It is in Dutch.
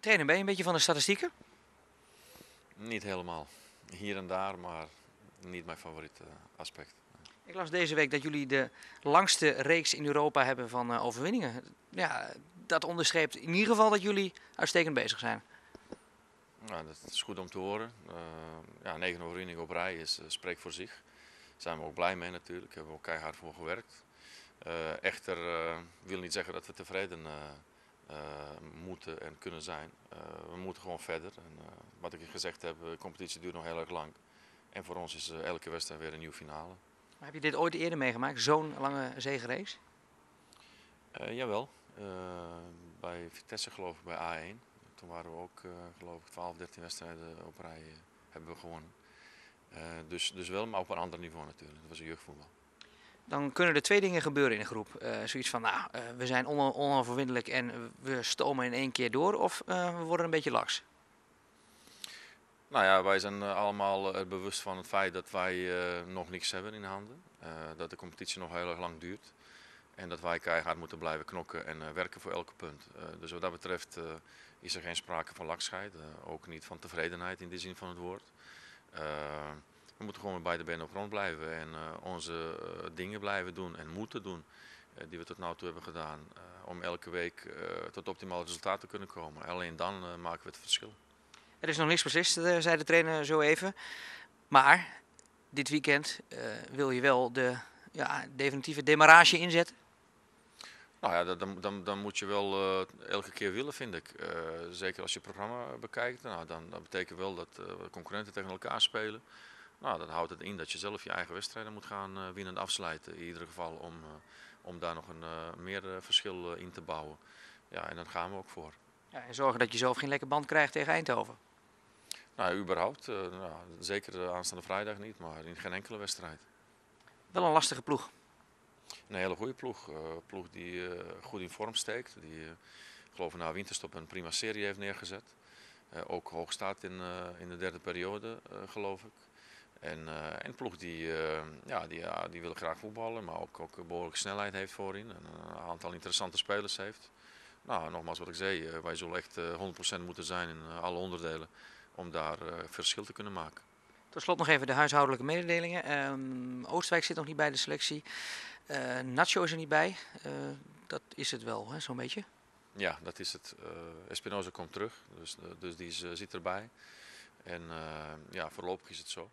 Trainer, ben je een beetje van de statistieken? Niet helemaal. Hier en daar, maar niet mijn favoriete aspect. Ik las deze week dat jullie de langste reeks in Europa hebben van uh, overwinningen. Ja, dat onderstreept in ieder geval dat jullie uitstekend bezig zijn. Nou, dat is goed om te horen. Uh, ja, negen overwinningen op rij is, uh, spreekt voor zich. Daar zijn we ook blij mee natuurlijk. Hebben we ook keihard voor gewerkt. echter wil niet zeggen dat we tevreden moeten en kunnen zijn. we moeten gewoon verder. En, wat ik gezegd heb, de competitie duurt nog heel erg lang. En voor ons is elke wedstrijd weer een nieuwe finale. Maar heb je dit ooit eerder meegemaakt, zo'n lange zegenrace? Jawel, bij Vitesse geloof ik, bij A1. Toen waren we ook, geloof ik, 12, 13 wedstrijden op rij hebben we gewonnen. dus, dus wel, maar op een ander niveau natuurlijk. Dat was een jeugdvoetbal. Dan kunnen er twee dingen gebeuren in een groep. zoiets van, nou, we zijn on onoverwinnelijk en we stomen in één keer door. Of we worden een beetje laks. Nou ja, wij zijn eh, allemaal bewust van het feit dat wij nog niks hebben in handen. dat de competitie nog heel erg lang duurt. En dat wij keihard moeten blijven knokken en werken voor elke punt. dus wat dat betreft is er geen sprake van laksigheid. ook niet van tevredenheid in die zin van het woord. We moeten gewoon bij de benen op grond blijven en onze dingen blijven doen en moeten doen. die we tot nu toe hebben gedaan. om elke week tot optimaal resultaat te kunnen komen. Alleen dan maken we het verschil. Er is nog niks beslist, eh, zei de trainer zo even. Maar dit weekend wil je wel de ja, definitieve demarrage inzetten? Nou ja, dan, dan, dan moet je wel uh, elke keer willen, vind ik. Uh, zeker als je het programma bekijkt. Nou, dan, dat betekent wel dat uh, concurrenten tegen elkaar spelen. Nou, dan houdt het in dat je zelf je eigen wedstrijden moet gaan winnen en afsluiten. In ieder geval om, om daar nog een meer verschil in te bouwen. Ja, en dan gaan we ook voor. Ja, en zorgen dat je zelf geen lekker band krijgt tegen Eindhoven. Nou, überhaupt. Nou, zeker aanstaande vrijdag niet, maar in geen enkele wedstrijd. Wel een lastige ploeg. Een hele goede ploeg. Uh, ploeg die goed in vorm steekt. Die, geloof ik, na winterstop een prima serie heeft neergezet. ook hoog staat in, in de derde periode, geloof ik. En een ploeg die, ja, die, die wil graag voetballen, maar ook, ook behoorlijke snelheid heeft voorin. En een aantal interessante spelers heeft. Nou, nogmaals wat ik zei, wij zullen echt 100% moeten zijn in alle onderdelen om daar verschil te kunnen maken. Tot slot nog even de huishoudelijke mededelingen. Um, Oostwijk zit nog niet bij de selectie. Nacho is er niet bij. Dat is het wel, zo'n beetje. Ja, dat is het. Espinoza komt terug, dus, dus die is, zit erbij. En ja, voorlopig is het zo.